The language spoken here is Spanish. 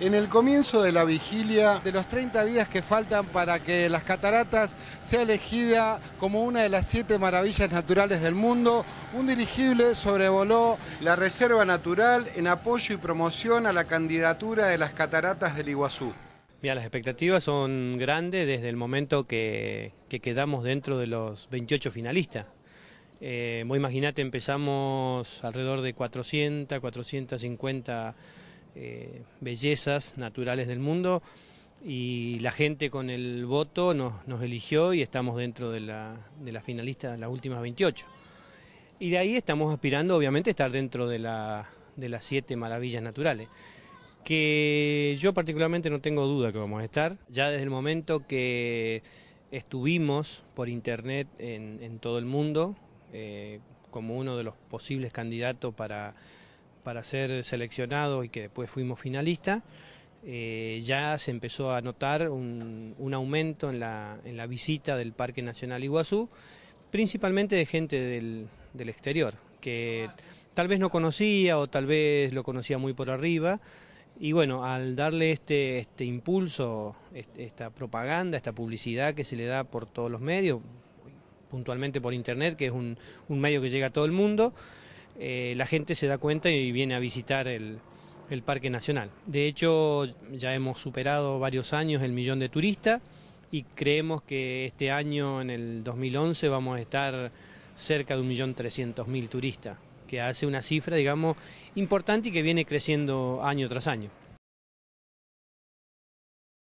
en el comienzo de la vigilia de los 30 días que faltan para que las cataratas sea elegida como una de las siete maravillas naturales del mundo, un dirigible sobrevoló la Reserva Natural en apoyo y promoción a la candidatura de las cataratas del Iguazú. Mira, las expectativas son grandes desde el momento que, quedamos dentro de los 28 finalistas. Eh, vos imaginate, empezamos alrededor de 400, 450 eh, bellezas naturales del mundo y la gente con el voto nos, eligió y estamos dentro de la, de la finalista de las últimas 28. Y de ahí estamos aspirando obviamente a estar dentro de, la, de las siete maravillas naturales que yo particularmente no tengo duda que vamos a estar. Ya desde el momento que estuvimos por internet en, todo el mundo eh, como uno de los posibles candidatos para para ser seleccionado y que después fuimos finalistas, eh, ya se empezó a notar un, aumento en la, en la, visita del Parque Nacional Iguazú, principalmente de gente del, del, exterior, que tal vez no conocía o tal vez lo conocía muy por arriba, y bueno, al darle este, este impulso, esta propaganda, esta publicidad que se le da por todos los medios, puntualmente por internet, que es un, un medio que llega a todo el mundo, eh, la gente se da cuenta y viene a visitar el, Parque Nacional. De hecho, ya hemos superado varios años el millón de turistas y creemos que este año, en el 2011, vamos a estar cerca de un millón trescientos mil turistas, que hace una cifra, digamos, importante y que viene creciendo año tras año.